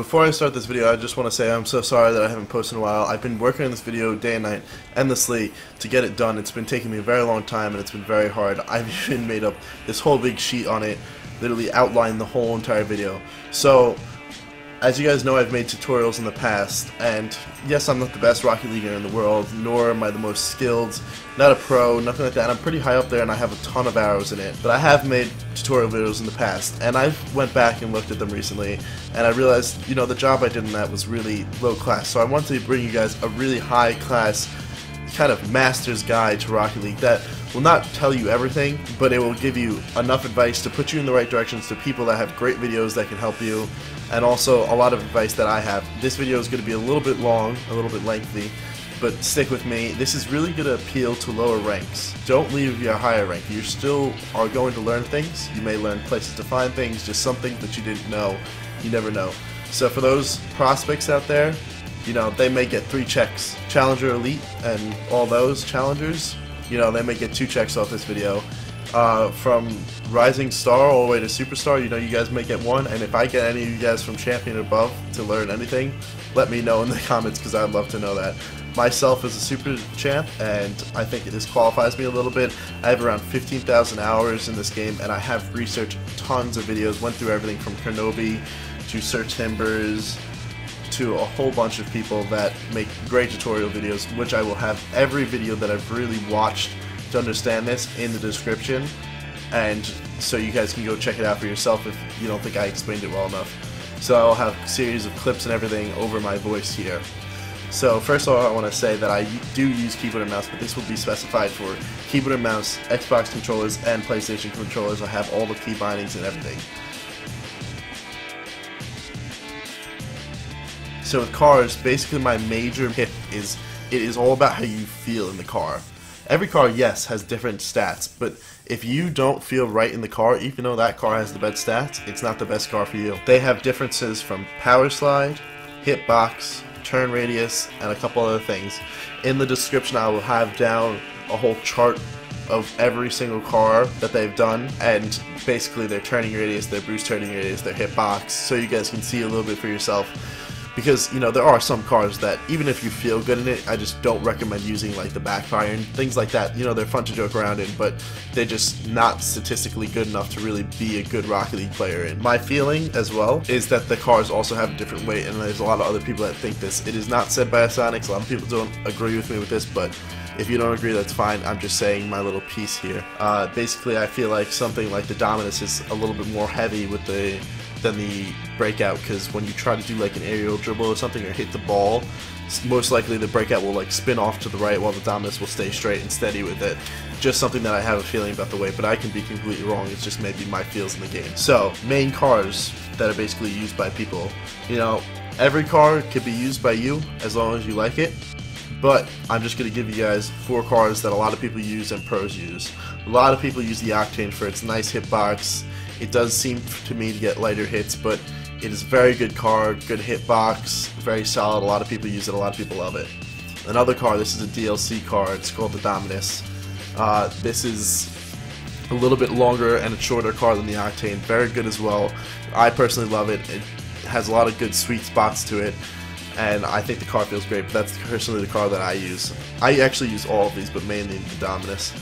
Before I start this video, I just want to say I'm so sorry that I haven't posted in a while. I've been working on this video day and night, endlessly, to get it done. It's been taking me a very long time, and it's been very hard. I've even made up this whole big sheet on it, literally outlined the whole entire video. So, as you guys know, I've made tutorials in the past, and yes, I'm not the best Rocket Leaguer in the world, nor am I the most skilled, not a pro, nothing like that. I'm pretty high up there, and I have a ton of arrows in it. But I have made tutorial videos in the past, and I went back and looked at them recently, and I realized, you know, the job I did in that was really low class. So I wanted to bring you guys a really high class kind of master's guide to Rocket League that will not tell you everything, but it will give you enough advice to put you in the right directions to people that have great videos that can help you, and also a lot of advice that I have. This video is going to be a little bit long, a little bit lengthy, but stick with me. This is really going to appeal to lower ranks. Don't leave your higher rank. You still are going to learn things. You may learn places to find things, just something that you didn't know. You never know. So for those prospects out there, you know, they may get three checks. Challenger Elite and all those challengers, you know, they may get two checks off this video. Uh, from Rising Star all the way to Superstar, you know, you guys may get one. And if I get any of you guys from Champion above to learn anything, let me know in the comments because I'd love to know that. Myself as a Super Champ, and I think it disqualifies me a little bit. I have around 15,000 hours in this game, and I have researched tons of videos. Went through everything from Kronovi to Sir Timbers, to a whole bunch of people that make great tutorial videos, which I will have every video that I've really watched to understand this in the description, and so you guys can go check it out for yourself if you don't think I explained it well enough. So I'll have a series of clips and everything over my voice here. So first of all, I want to say that I do use keyboard and mouse, but this will be specified for keyboard and mouse, Xbox controllers, and PlayStation controllers. I have all the key bindings and everything. So with cars, basically my major tip is it is all about how you feel in the car. Every car, yes, has different stats, but if you don't feel right in the car, even though that car has the best stats, it's not the best car for you. They have differences from power slide, hitbox, turn radius, and a couple other things. In the description, I will have down a whole chart of every single car that they've done and basically their turning radius, their boost turning radius, their hitbox, so you guys can see a little bit for yourself because you know there are some cars that even if you feel good in it I just don't recommend using like the backfire and things like that you know they're fun to joke around in but they're just not statistically good enough to really be a good Rocket League player in my feeling as well is that the cars also have a different weight and there's a lot of other people that think this it is not said by Psyonix a lot of people don't agree with me with this but if you don't agree, that's fine. I'm just saying my little piece here. Uh, basically, I feel like something like the Dominus is a little bit more heavy with the than the breakout because when you try to do like an aerial dribble or something or hit the ball, most likely the breakout will like spin off to the right while the Dominus will stay straight and steady with it. Just something that I have a feeling about the way, but I can be completely wrong. It's just maybe my feels in the game. So, main cars that are basically used by people. You know, every car could be used by you as long as you like it. But I'm just going to give you guys four cars that a lot of people use and pros use. A lot of people use the Octane for its nice hitbox, it does seem to me to get lighter hits, but it is a very good card, good hitbox, very solid. A lot of people use it, a lot of people love it. Another card, this is a DLC card, it's called the Dominus. Uh, this is a little bit longer and a shorter card than the Octane, very good as well. I personally love it. It has a lot of good sweet spots to it and I think the card feels great, but that's personally the card that I use. I actually use all of these, but mainly the Dominus.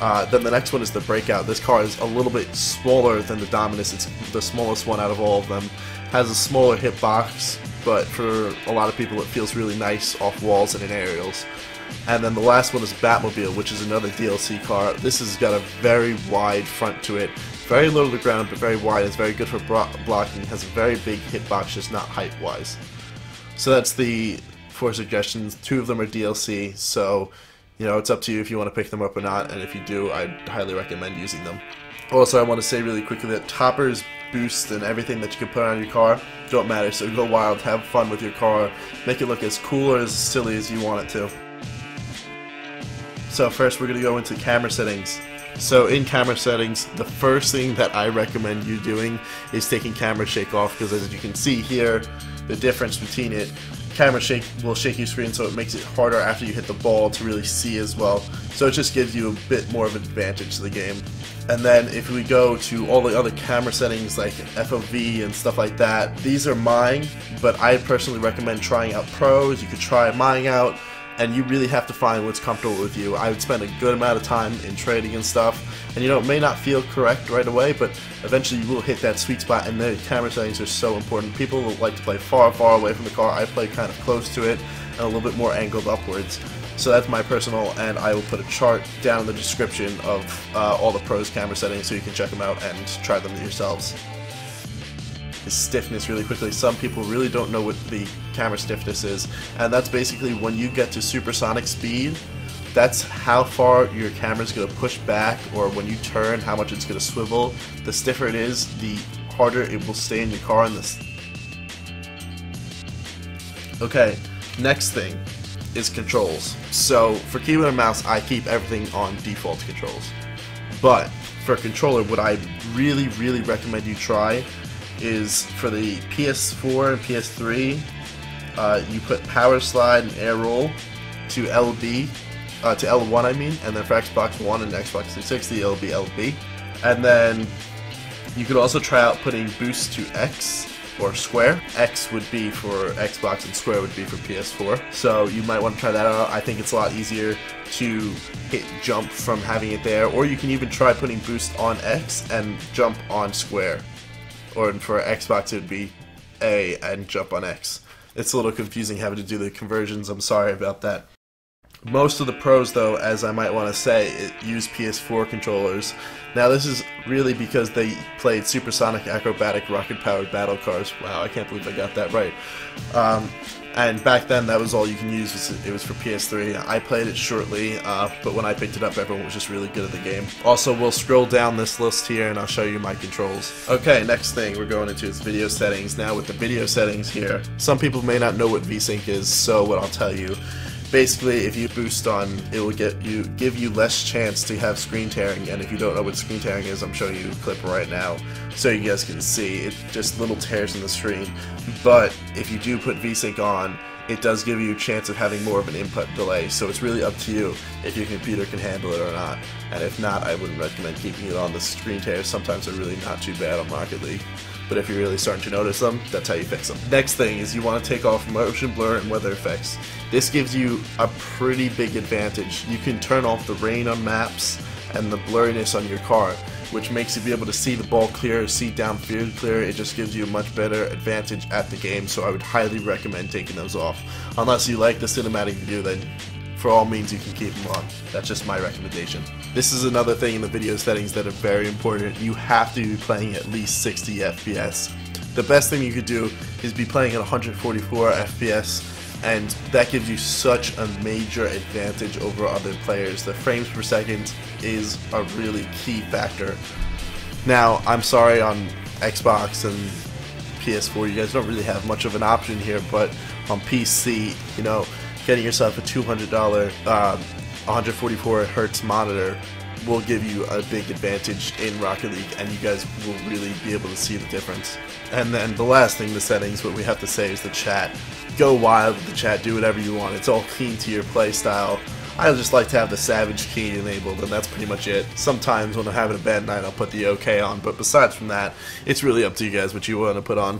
Uh, then the next one is the Breakout. This car is a little bit smaller than the Dominus. It's the smallest one out of all of them. Has a smaller hitbox, but for a lot of people it feels really nice off walls and in aerials. And then the last one is Batmobile, which is another DLC car. This has got a very wide front to it. Very low to the ground, but very wide. It's very good for blocking. It has a very big hitbox, just not height-wise. So that's the four suggestions. Two of them are DLC, so you know, it's up to you if you want to pick them up or not, and if you do, I highly recommend using them. Also, I want to say really quickly that toppers, boosts, and everything that you can put on your car don't matter, so go wild, have fun with your car, make it look as cool or as silly as you want it to. So first we're going to go into camera settings. So in camera settings, the first thing that I recommend you doing is taking camera shake off, because as you can see here, the difference between it. Camera shake will shake your screen so it makes it harder after you hit the ball to really see as well. So it just gives you a bit more of an advantage to the game. And then if we go to all the other camera settings like FOV and stuff like that, these are mine, but I personally recommend trying out pros. You could try mine out and you really have to find what's comfortable with you. I would spend a good amount of time in trading and stuff, and you know, it may not feel correct right away, but eventually you will hit that sweet spot, and the camera settings are so important. People like to play far, far away from the car. I play kind of close to it and a little bit more angled upwards. So that's my personal, and I will put a chart down in the description of uh, all the pros camera settings so you can check them out and try them yourselves is stiffness really quickly. Some people really don't know what the camera stiffness is, and that's basically when you get to supersonic speed, that's how far your camera is going to push back, or when you turn, how much it's going to swivel. The stiffer it is, the harder it will stay in your car. And this. Okay, next thing is controls. So for keyboard and mouse, I keep everything on default controls. But for a controller, what I really, really recommend you try is for the PS4 and PS3, uh, you put power slide and air roll to LB, uh, to L1 I mean, and then for Xbox One and Xbox 360 it'll be LB. And then you could also try out putting boost to X or square. X would be for Xbox and square would be for PS4. So you might want to try that out. I think it's a lot easier to hit jump from having it there, or you can even try putting boost on X and jump on square or for Xbox it would be A and jump on X. It's a little confusing having to do the conversions. I'm sorry about that. Most of the pros, though, as I might want to say, use PS4 controllers. Now, this is really because they played supersonic, acrobatic, rocket-powered battle cars. Wow, I can't believe I got that right. Um, and back then, that was all you can use. It was for PS3. I played it shortly, uh, but when I picked it up, everyone was just really good at the game. Also, we'll scroll down this list here, and I'll show you my controls. Okay, next thing we're going into is video settings. Now, with the video settings here, some people may not know what VSync is, so what I'll tell you basically if you boost on it will get you give you less chance to have screen tearing and if you don't know what screen tearing is I'm showing you a clip right now so you guys can see. It just little tears in the screen. But if you do put VSync on it does give you a chance of having more of an input delay. So it's really up to you if your computer can handle it or not. And if not I wouldn't recommend keeping it on. The screen tears sometimes they're really not too bad on Rocket League but if you're really starting to notice them, that's how you fix them. Next thing is you want to take off motion blur and weather effects. This gives you a pretty big advantage. You can turn off the rain on maps and the blurriness on your car, which makes you be able to see the ball clear, see downfield clear. It just gives you a much better advantage at the game, so I would highly recommend taking those off. Unless you like the cinematic view, then for all means you can keep them on. That's just my recommendation. This is another thing in the video settings that are very important. You have to be playing at least 60 FPS. The best thing you could do is be playing at 144 FPS and that gives you such a major advantage over other players. The frames per second is a really key factor. Now, I'm sorry on Xbox and PS4, you guys don't really have much of an option here, but on PC, you know, getting yourself a $200 uh, 144 hertz monitor will give you a big advantage in Rocket League, and you guys will really be able to see the difference. And then the last thing, the settings, what we have to say is the chat. Go wild with the chat, do whatever you want. It's all keen to your play style. I just like to have the Savage key enabled, and that's pretty much it. Sometimes when I'm having a bad night, I'll put the OK on, but besides from that, it's really up to you guys what you want to put on.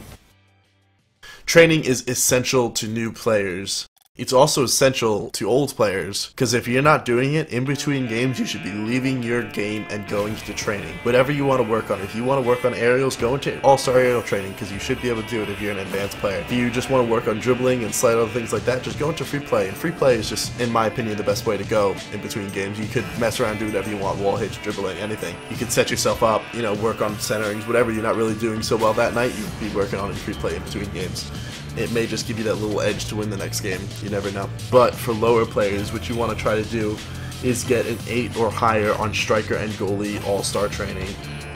Training is essential to new players. It's also essential to old players, because if you're not doing it in between games, you should be leaving your game and going to training. Whatever you want to work on. If you want to work on aerials, go into all-star aerial training, because you should be able to do it if you're an advanced player. If you just want to work on dribbling and slight other things like that, just go into free play. And free play is just, in my opinion, the best way to go in between games. You could mess around, do whatever you want, wall hits, dribbling, anything. You could set yourself up, you know, work on centerings, whatever you're not really doing so well that night, you'd be working on in free play in between games it may just give you that little edge to win the next game. You never know. But for lower players, what you want to try to do is get an 8 or higher on striker and goalie all-star training.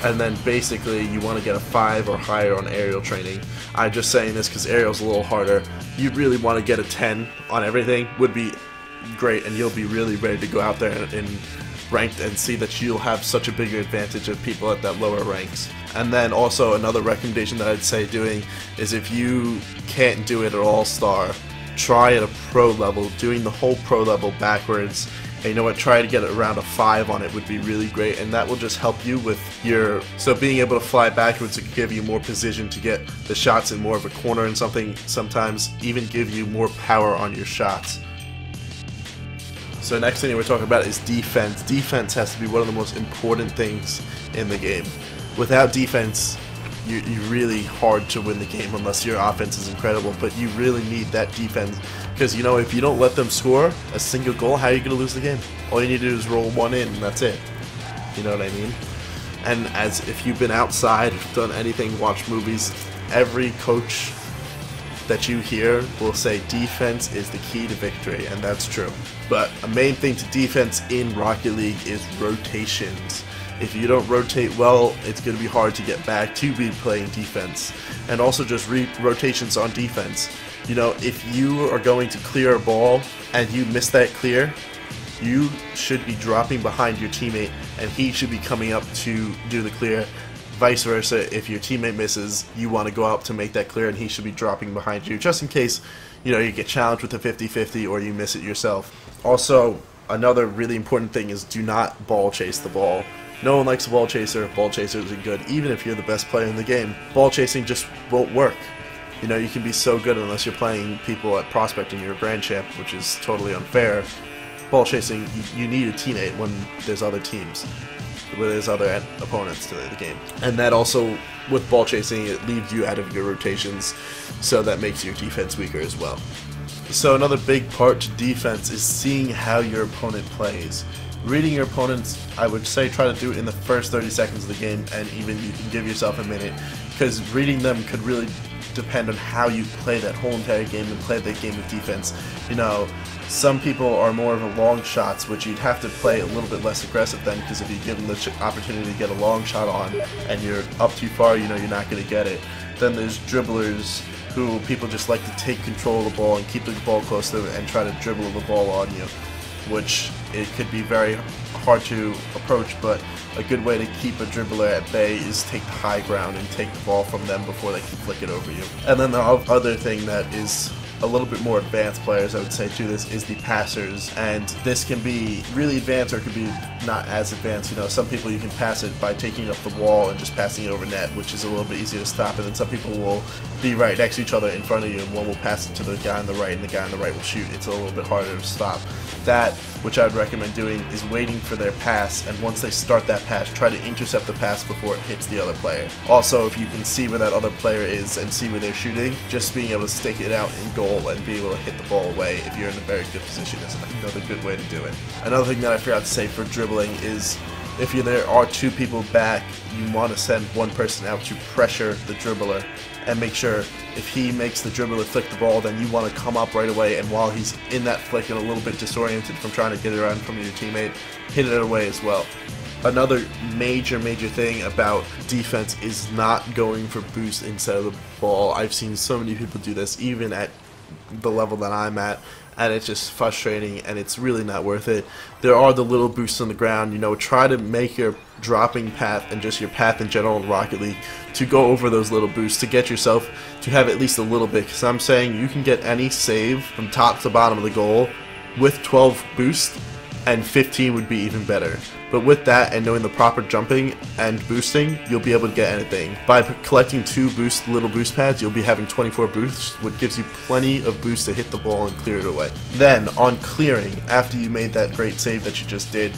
And then basically you want to get a 5 or higher on aerial training. I'm just saying this because aerial's a little harder. You really want to get a 10 on everything would be great and you'll be really ready to go out there and, and ranked and see that you'll have such a bigger advantage of people at that lower ranks. And then also another recommendation that I'd say doing is if you can't do it at all star, try at a pro level, doing the whole pro level backwards. And you know what, try to get around a 5 on it would be really great, and that will just help you with your... So being able to fly backwards will give you more position to get the shots in more of a corner and something, sometimes even give you more power on your shots. So next thing we're talking about is defense. Defense has to be one of the most important things in the game. Without defense, you, are really hard to win the game unless your offense is incredible. But you really need that defense because you know if you don't let them score a single goal, how are you going to lose the game? All you need to do is roll one in, and that's it. You know what I mean? And as if you've been outside, done anything, watched movies, every coach that you hear will say defense is the key to victory, and that's true. But a main thing to defense in Rocket League is rotations. If you don't rotate well, it's going to be hard to get back to be playing defense. And also just rotations on defense. You know, if you are going to clear a ball and you miss that clear, you should be dropping behind your teammate and he should be coming up to do the clear Vice versa, if your teammate misses, you want to go up to make that clear and he should be dropping behind you just in case, you know, you get challenged with a 50-50 or you miss it yourself. Also, another really important thing is do not ball chase the ball. No one likes a ball chaser. Ball chasers are good, even if you're the best player in the game. Ball chasing just won't work. You know, you can be so good unless you're playing people at prospecting you're a grand champ, which is totally unfair. Ball chasing, you, you need a teammate when there's other teams when there's other opponents to the game. And that also, with ball chasing, it leaves you out of your rotations, so that makes your defense weaker as well. So another big part to defense is seeing how your opponent plays. Reading your opponents, I would say try to do it in the first 30 seconds of the game, and even you can give yourself a minute, because reading them could really depend on how you play that whole entire game and play that game of defense. You know, some people are more of a long shots, which you'd have to play a little bit less aggressive then, because if you give them the opportunity to get a long shot on and you're up too far, you know you're not going to get it. Then there's dribblers who people just like to take control of the ball and keep the ball close to them and try to dribble the ball on you, which it could be very hard to approach, but a good way to keep a dribbler at bay is take the high ground and take the ball from them before they can flick it over you. And then the other thing that is a little bit more advanced players, I would say, to this is the passers. And this can be really advanced or it could be not as advanced. You know, some people you can pass it by taking up the wall and just passing it over net, which is a little bit easier to stop. And then some people will be right next to each other in front of you, and one will pass it to the guy on the right, and the guy on the right will shoot. It's a little bit harder to stop. That, which I'd recommend doing, is waiting for their pass, and once they start that pass, try to intercept the pass before it hits the other player. Also, if you can see where that other player is and see where they're shooting, just being able to stick it out in goal and be able to hit the ball away if you're in a very good position is another good way to do it. Another thing that I forgot to say for dribbling is if you, there are two people back, you want to send one person out to pressure the dribbler and make sure if he makes the dribbler flick the ball, then you want to come up right away and while he's in that flick and a little bit disoriented from trying to get it around from your teammate, hit it away as well. Another major, major thing about defense is not going for boost instead of the ball. I've seen so many people do this, even at the level that I'm at and it's just frustrating and it's really not worth it. There are the little boosts on the ground, you know, try to make your dropping path and just your path in general in Rocket League to go over those little boosts to get yourself to have at least a little bit because I'm saying you can get any save from top to bottom of the goal with 12 boosts and 15 would be even better. But with that and knowing the proper jumping and boosting, you'll be able to get anything. By collecting two boost little boost pads, you'll be having 24 boosts, which gives you plenty of boost to hit the ball and clear it away. Then, on clearing, after you made that great save that you just did,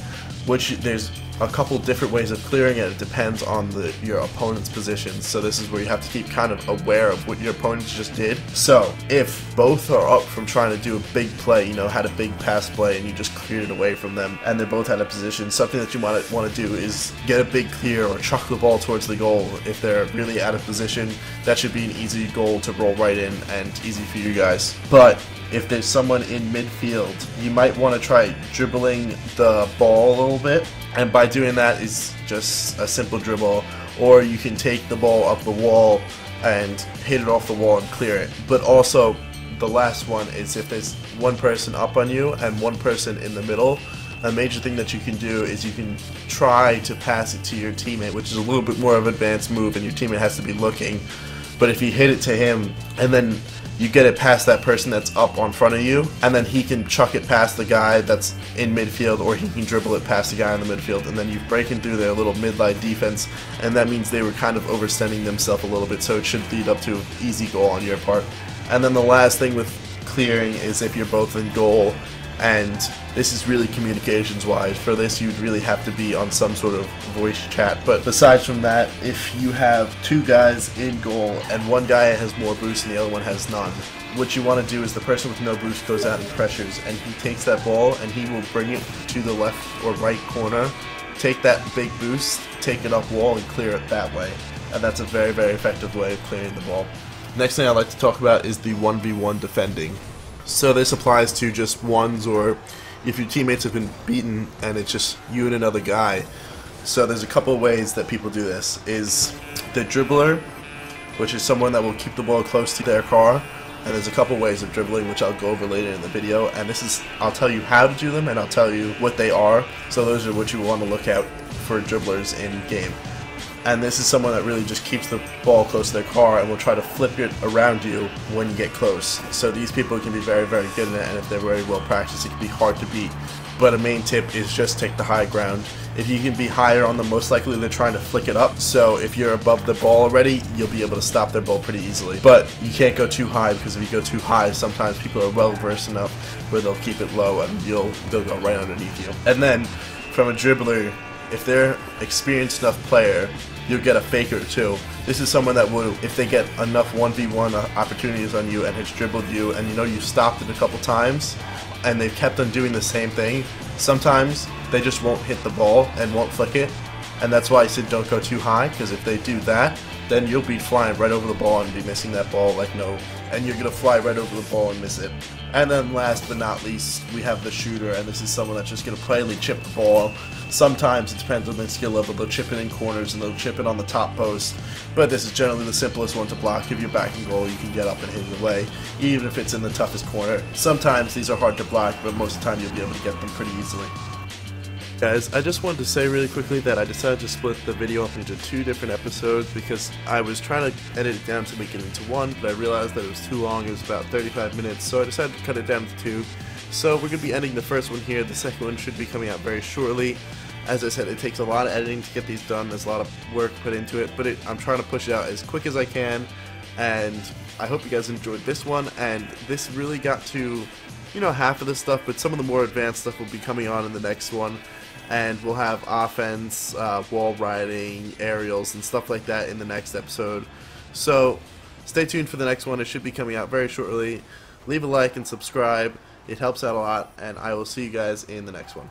which there's a couple different ways of clearing it. It depends on the your opponent's position. So this is where you have to keep kind of aware of what your opponents just did. So if both are up from trying to do a big play, you know, had a big pass play and you just cleared it away from them, and they're both out of position, something that you might want to do is get a big clear or chuck the ball towards the goal. If they're really out of position, that should be an easy goal to roll right in and easy for you guys. But if there's someone in midfield, you might want to try dribbling the ball a little bit. And by doing that is just a simple dribble. Or you can take the ball up the wall and hit it off the wall and clear it. But also the last one is if there's one person up on you and one person in the middle a major thing that you can do is you can try to pass it to your teammate, which is a little bit more of an advanced move, and your teammate has to be looking. But if you hit it to him, and then you get it past that person that's up on front of you, and then he can chuck it past the guy that's in midfield, or he can dribble it past the guy in the midfield, and then you're breaking through their little mid-line defense, and that means they were kind of overstanding themselves a little bit, so it should lead up to an easy goal on your part. And then the last thing with clearing is if you're both in goal and this is really communications wise for this you'd really have to be on some sort of voice chat. But besides from that if you have two guys in goal and one guy has more boost and the other one has none what you want to do is the person with no boost goes out and pressures and he takes that ball and he will bring it to the left or right corner take that big boost take it up wall and clear it that way. And that's a very very effective way of clearing the ball. Next thing I'd like to talk about is the 1v1 defending so this applies to just ones or if your teammates have been beaten and it's just you and another guy. So there's a couple ways that people do this. Is the dribbler, which is someone that will keep the ball close to their car. And there's a couple ways of dribbling which I'll go over later in the video. And this is, I'll tell you how to do them and I'll tell you what they are. So those are what you want to look out for dribblers in game and this is someone that really just keeps the ball close to their car and will try to flip it around you when you get close. So these people can be very, very good at it, and if they're very well practiced, it can be hard to beat. But a main tip is just take the high ground. If you can be higher on them, most likely they're trying to flick it up. So if you're above the ball already, you'll be able to stop their ball pretty easily. But you can't go too high because if you go too high, sometimes people are well versed enough where they'll keep it low and you'll they'll go right underneath you. And then from a dribbler, if they're experienced enough player, you'll get a faker too. This is someone that will, if they get enough 1v1 opportunities on you and has dribbled you and you know you stopped it a couple times and they've kept on doing the same thing, sometimes they just won't hit the ball and won't flick it. And that's why I said don't go too high because if they do that, then you'll be flying right over the ball and be missing that ball like no, and you're gonna fly right over the ball and miss it. And then last but not least, we have the shooter, and this is someone that's just gonna plainly chip the ball. Sometimes it depends on their skill level. They'll chip it in corners and they'll chip it on the top post. But this is generally the simplest one to block. If you're back in goal, you can get up and hit it away, even if it's in the toughest corner. Sometimes these are hard to block, but most of the time you'll be able to get them pretty easily. Guys, I just wanted to say really quickly that I decided to split the video up into two different episodes because I was trying to edit it down to make it into one, but I realized that it was too long, it was about 35 minutes, so I decided to cut it down to two. So we're going to be ending the first one here, the second one should be coming out very shortly. As I said, it takes a lot of editing to get these done, there's a lot of work put into it, but it, I'm trying to push it out as quick as I can, and I hope you guys enjoyed this one, and this really got to, you know, half of the stuff, but some of the more advanced stuff will be coming on in the next one and we'll have offense, uh, wall riding, aerials, and stuff like that in the next episode. So stay tuned for the next one. It should be coming out very shortly. Leave a like and subscribe. It helps out a lot, and I will see you guys in the next one.